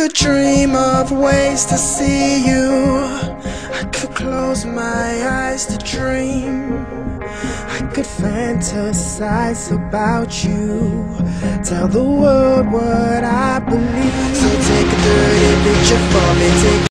could dream of ways to see you. I could close my eyes to dream. I could fantasize about you. Tell the world what I believe. So take a dirty picture for me. Take